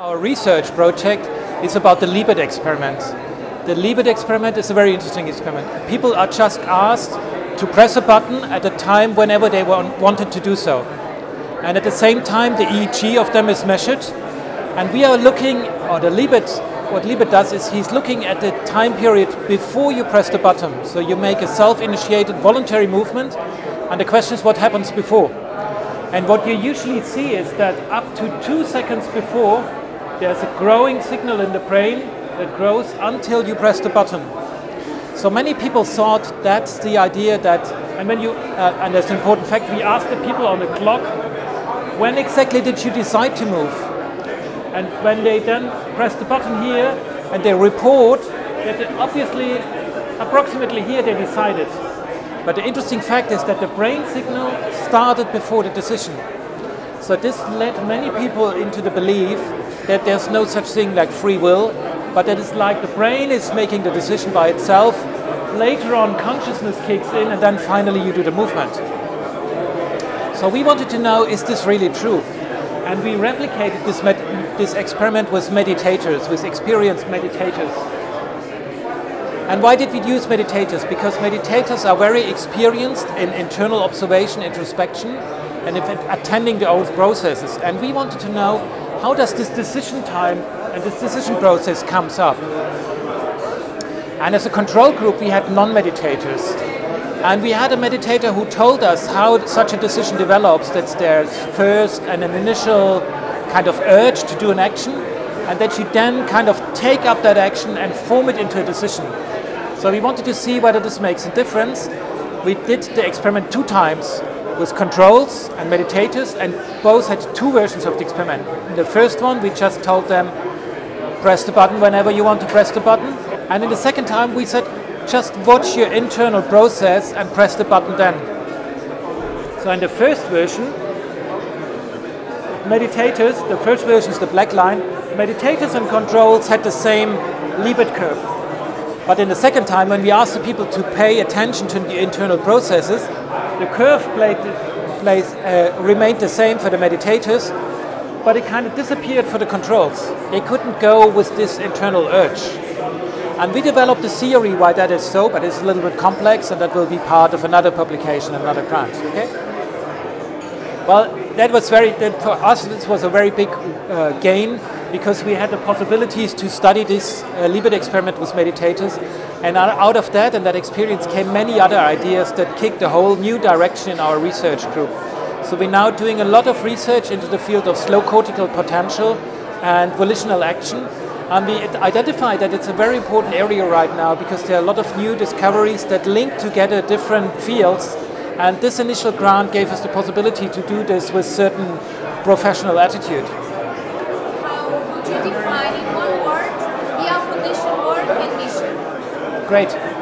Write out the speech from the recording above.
Our research project is about the Libet experiment. The Libet experiment is a very interesting experiment. People are just asked to press a button at a time whenever they wanted to do so. And at the same time, the EEG of them is measured. And we are looking, or the Libet, what Libet does is he's looking at the time period before you press the button. So you make a self-initiated voluntary movement, and the question is what happens before. And what you usually see is that up to two seconds before, there's a growing signal in the brain that grows until you press the button. So many people thought that's the idea that, and when you, uh, and there's an important fact, we asked the people on the clock, when exactly did you decide to move? And when they then press the button here and they report that obviously approximately here they decided. But the interesting fact is that the brain signal started before the decision. So this led many people into the belief that there's no such thing like free will, but that it's like the brain is making the decision by itself. Later on, consciousness kicks in, and then finally you do the movement. So we wanted to know is this really true? And we replicated this, this experiment with meditators, with experienced meditators. And why did we use meditators? Because meditators are very experienced in internal observation, introspection, and in attending their own processes. And we wanted to know how does this decision time and this decision process comes up. And as a control group, we had non-meditators. And we had a meditator who told us how such a decision develops, that there's first an initial kind of urge to do an action, and that you then kind of take up that action and form it into a decision. So we wanted to see whether this makes a difference. We did the experiment two times with controls and meditators, and both had two versions of the experiment. In the first one, we just told them, press the button whenever you want to press the button. And in the second time, we said, just watch your internal process and press the button then. So in the first version, meditators, the first version is the black line, meditators and controls had the same Libet curve. But in the second time, when we asked the people to pay attention to the internal processes, the curve played, uh, remained the same for the meditators, but it kind of disappeared for the controls. They couldn't go with this internal urge. And we developed a theory why that is so, but it's a little bit complex, and that will be part of another publication, another grant. Okay. Well, that was very that for us. This was a very big uh, gain because we had the possibilities to study this uh, Libet experiment with meditators, and out of that and that experience came many other ideas that kicked a whole new direction in our research group. So we're now doing a lot of research into the field of slow cortical potential and volitional action. And we identified that it's a very important area right now because there are a lot of new discoveries that link together different fields. And this initial grant gave us the possibility to do this with certain professional attitude. You define in one word the foundation work and mission? Great.